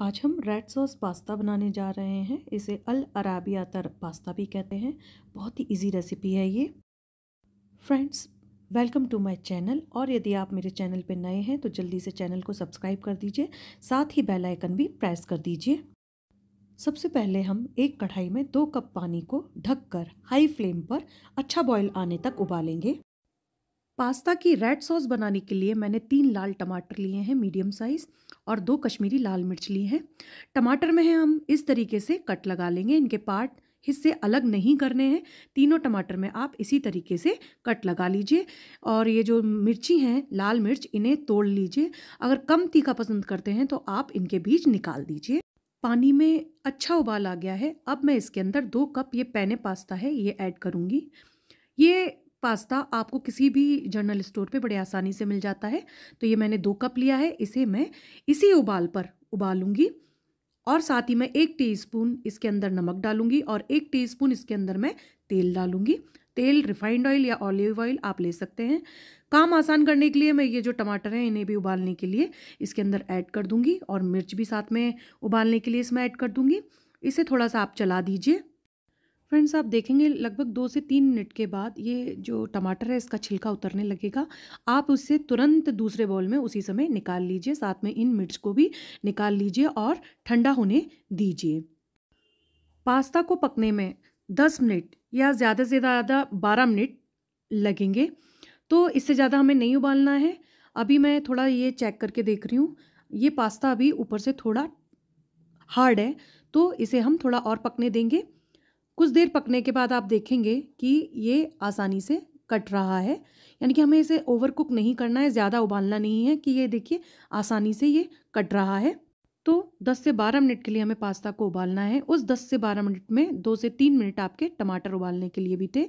आज हम red sauce pasta बनाने जा रहे हैं। इसे अल अराबिया तर पास्ता भी कहते हैं। बहुत ही इजी रेसिपी है ये। Friends welcome to my channel और यदि आप मेरे चैनल पर नए हैं तो जल्दी से चैनल को सब्सक्राइब कर दीजिए। साथ ही बेल आइकन भी प्रेस कर दीजिए। सबसे पहले हम एक कढ़ाई में दो कप पानी को ढककर हाई फ्लेम पर अच्छा बॉयल आने तक उबालेंगे। पास्ता की रेड सॉस बनाने के लिए मैंने तीन लाल टमाटर लिए हैं, मीडियम साइज़, और दो कश्मीरी लाल मिर्च लिए हैं। टमाटर में हम इस तरीके से कट लगा लेंगे। इनके पार्ट हिस्से अलग नहीं करने हैं। तीनों टमाटर में आप इसी तरीके से कट लगा लीजिए, और ये जो मिर्ची हैं, लाल मिर्च, इन्हें तोड़ लीजिए। अगर कम तीखा पसंद करते हैं तो आप इनके बीज निकाल दीजिए। पानी में अच्छा उबाल आ गया है। अब मैं इसके अंदर दो कप ये पैने पास्ता है, ये ऐड करूँगी। ये पास्ता आपको किसी भी जनरल स्टोर पे बड़े आसानी से मिल जाता है। तो ये मैंने दो कप लिया है, इसे मैं इसी उबाल पर उबालूँगी और साथ ही मैं एक टीस्पून इसके अंदर नमक डालूँगी और एक टीस्पून इसके अंदर मैं तेल डालूँगी। तेल रिफाइंड ऑयल या ऑलिव ऑयल आप ले सकते हैं। काम आसान करने के लिए मैं ये जो टमाटर हैं, इन्हें भी उबालने के लिए इसके अंदर ऐड कर दूँगी और मिर्च भी साथ में उबालने के लिए इसमें ऐड कर दूँगी। इसे थोड़ा सा आप चला दीजिए। फ्रेंड्स, आप देखेंगे लगभग दो से तीन मिनट के बाद ये जो टमाटर है, इसका छिलका उतरने लगेगा। आप उससे तुरंत दूसरे बॉल में उसी समय निकाल लीजिए। साथ में इन मिर्च को भी निकाल लीजिए और ठंडा होने दीजिए। पास्ता को पकने में दस मिनट या ज़्यादा से ज़्यादा बारह मिनट लगेंगे। तो इससे ज़्यादा हमें नहीं उबालना है। अभी मैं थोड़ा ये चेक करके देख रही हूँ। ये पास्ता अभी ऊपर से थोड़ा हार्ड है तो इसे हम थोड़ा और पकने देंगे। कुछ देर पकने के बाद आप देखेंगे कि ये आसानी से कट रहा है। यानी कि हमें इसे ओवर कुक नहीं करना है, ज़्यादा उबालना नहीं है कि ये देखिए आसानी से ये कट रहा है। तो 10 से 12 मिनट के लिए हमें पास्ता को उबालना है। उस 10 से 12 मिनट में दो से तीन मिनट आपके टमाटर उबालने के लिए भी थे।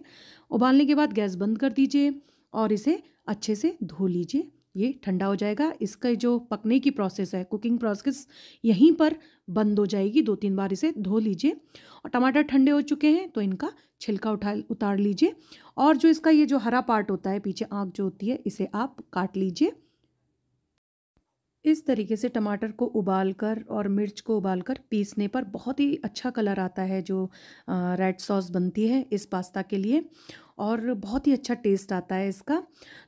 उबालने के बाद गैस बंद कर दीजिए और इसे अच्छे से धो लीजिए। ये ठंडा हो जाएगा। इसका जो पकने की प्रोसेस है कुकिंग प्रोसेस यहीं पर बंद हो जाएगी। दो तीन बार इसे धो लीजिए। और टमाटर ठंडे हो चुके हैं तो इनका छिलका उठा, उतार लीजिए। और जो इसका ये जो हरा पार्ट होता है, पीछे आँख जो होती है, इसे आप काट लीजिए। इस तरीके से टमाटर को उबालकर और मिर्च को उबालकर पीसने पर बहुत ही अच्छा कलर आता है जो रेड सॉस बनती है इस पास्ता के लिए और बहुत ही अच्छा टेस्ट आता है इसका।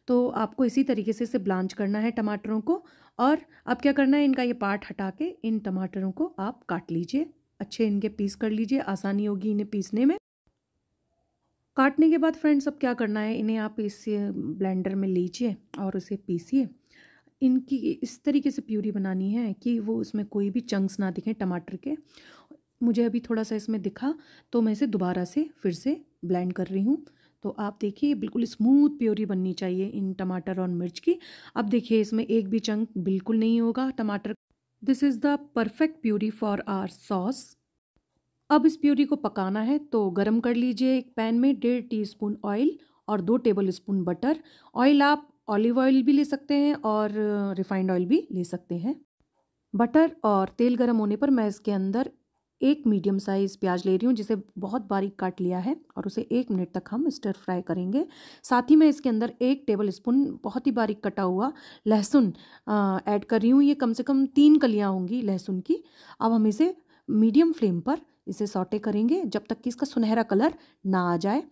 तो आपको इसी तरीके से इसे ब्लांच करना है टमाटरों को और अब क्या करना है, इनका ये पार्ट हटा के इन टमाटरों को आप काट लीजिए। अच्छे इनके पीस कर लीजिए, आसानी होगी इन्हें पीसने में। काटने के बाद फ्रेंड्स अब क्या करना है, इन्हें आप इस ब्लेंडर में लीजिए और उसे पीसिए। इनकी इस तरीके से प्यूरी बनानी है कि वो उसमें कोई भी चंक्स ना दिखें टमाटर के। मुझे अभी थोड़ा सा इसमें दिखा तो मैं इसे दोबारा से फिर से ब्लेंड कर रही हूँ। तो आप देखिए बिल्कुल स्मूथ प्योरी बननी चाहिए इन टमाटर और मिर्च की। अब देखिए, इसमें एक भी चंक बिल्कुल नहीं होगा टमाटर। This is the perfect puree for our sauce अब इस प्योरी को पकाना है तो गरम कर लीजिए एक पैन में डेढ़ टी स्पून ऑयल और दो टेबल स्पून बटर। ऑयल आप ऑलिव ऑयल भी ले सकते हैं और रिफाइंड ऑयल भी ले सकते हैं। बटर और तेल गर्म होने पर मैं इसके अंदर एक मीडियम साइज़ प्याज ले रही हूँ, जिसे बहुत बारीक काट लिया है और उसे एक मिनट तक हम स्टर फ्राई करेंगे। साथ ही मैं इसके अंदर एक टेबल स्पून बहुत ही बारीक कटा हुआ लहसुन ऐड कर रही हूँ। ये कम से कम तीन कलियाँ होंगी लहसुन की। अब हम इसे मीडियम फ्लेम पर इसे सॉटे करेंगे, जब तक कि इसका सुनहरा कलर ना आ जाए।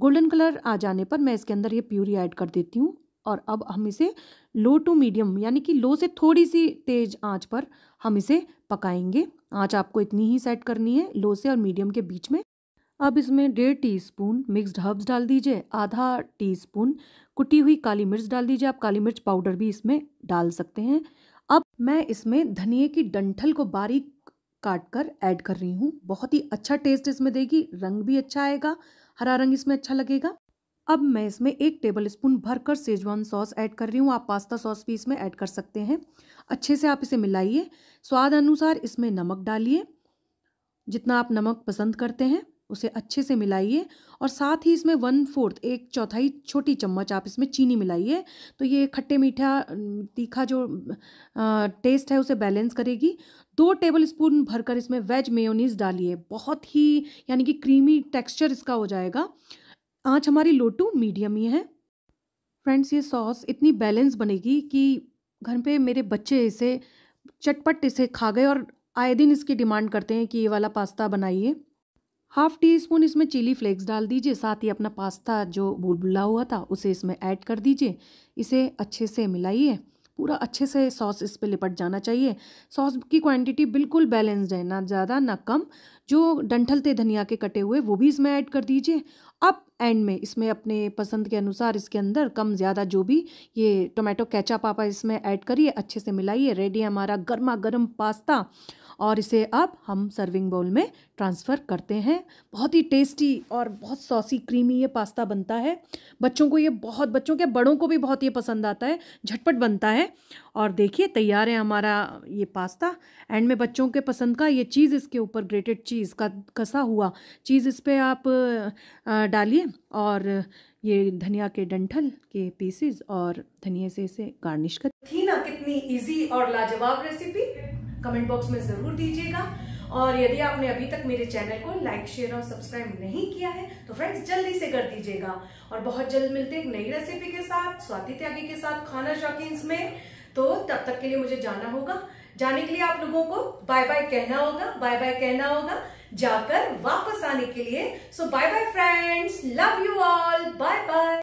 गोल्डन कलर आ जाने पर मैं इसके अंदर ये प्यूरी ऐड कर देती हूँ। और अब हम इसे लो टू मीडियम यानी कि लो से थोड़ी सी तेज़ आँच पर हम इसे पकाएँगे। आँच आपको इतनी ही सेट करनी है लो से और मीडियम के बीच में। अब इसमें डेढ़ टी स्पून मिक्सड हर्ब्स डाल दीजिए, आधा टी स्पून कुटी हुई काली मिर्च डाल दीजिए। आप काली मिर्च पाउडर भी इसमें डाल सकते हैं। अब मैं इसमें धनिए की डंठल को बारीक काट कर ऐड कर रही हूँ। बहुत ही अच्छा टेस्ट इसमें देगी, रंग भी अच्छा आएगा, हरा रंग इसमें अच्छा लगेगा। अब मैं इसमें एक टेबल स्पून भरकर सेजवान सॉस ऐड कर रही हूँ। आप पास्ता सॉस भी इसमें ऐड कर सकते हैं। अच्छे से आप इसे मिलाइए। स्वाद अनुसार इसमें नमक डालिए। जितना आप नमक पसंद करते हैं उसे अच्छे से मिलाइए और साथ ही इसमें वन फोर्थ एक चौथाई छोटी चम्मच आप इसमें चीनी मिलाइए। तो ये खट्टे मीठा तीखा जो आ, टेस्ट है उसे बैलेंस करेगी। दो टेबल स्पून भरकर इसमें वेज मेयोनीज डालिए। बहुत ही यानी कि क्रीमी टेक्सचर इसका हो जाएगा। आँच हमारी लो टू मीडियम ही है। फ्रेंड्स ये सॉस इतनी बैलेंस बनेगी कि घर पे मेरे बच्चे इसे चटपट इसे खा गए और आए दिन इसकी डिमांड करते हैं कि ये वाला पास्ता बनाइए। हाफ़ टी स्पून इसमें चिली फ्लेक्स डाल दीजिए, साथ ही अपना पास्ता जो बुलबुला हुआ था, उसे इसमें ऐड कर दीजिए। इसे अच्छे से मिलाइए। पूरा अच्छे से सॉस इस पर लिपट जाना चाहिए। सॉस की क्वांटिटी बिल्कुल बैलेंस्ड है, ना ज़्यादा, ना कम। जो डंठल थे धनिया के कटे हुए, वो भी इसमें ऐड कर दीजिए। एंड में इसमें अपने पसंद के अनुसार इसके अंदर कम ज़्यादा जो भी ये टोमेटो कैचअप आप इसमें ऐड करिए, अच्छे से मिलाइए, रेडी हमारा गर्मा गर्म पास्ता और इसे अब हम सर्विंग बाउल में ट्रांसफ़र करते हैं। बहुत ही टेस्टी और बहुत सॉसी, क्रीमी ये पास्ता बनता है। बच्चों को ये बहुत, बच्चों के बड़ों को भी बहुत ये पसंद आता है। झटपट बनता है। और देखिए, तैयार है हमारा ये पास्ता। एंड में बच्चों के पसंद का ये चीज़ इसके ऊपर, ग्रेटेड चीज़ का कसा हुआ। चीज़ इस पर आप डालिए और ये धनिया के डंठल के पीसेस और धनिया से इसे गार्निश कर थी ना कितनी इजी और लाजवाब रेसिपी कमेंट बॉक्स में ज़रूर दीजिएगा। और यदि आपने अभी तक मेरे चैनल को लाइक शेयर और सब्सक्राइब नहीं किया है तो फ्रेंड्स जल्दी से कर दीजिएगा। और बहुत जल्द मिलते एक नई रेसिपी के साथ, स्वाति त्यागी के साथ, खाना शौकीन में। तो तब तक के लिए मुझे जाना होगा। जाने के लिए आप लोगों को बाय बाय कहना होगा बाय बाय कहना होगा। जाकर वापस आने के लिए so bye bye friends love you all bye bye